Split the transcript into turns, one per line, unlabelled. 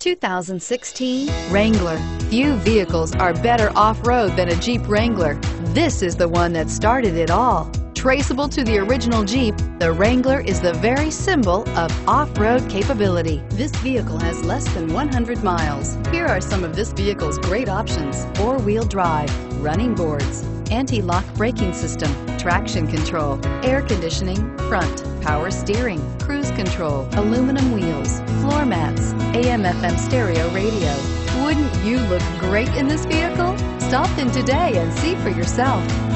2016 Wrangler. Few vehicles are better off-road than a Jeep Wrangler. This is the one that started it all. Traceable to the original Jeep, the Wrangler is the very symbol of off-road capability. This vehicle has less than 100 miles. Here are some of this vehicle's great options. Four-wheel drive, running boards, anti-lock braking system, traction control, air conditioning, front, power steering, cruise control, aluminum wheels, mats, AM FM stereo radio. Wouldn't you look great in this vehicle? Stop in today and see for yourself.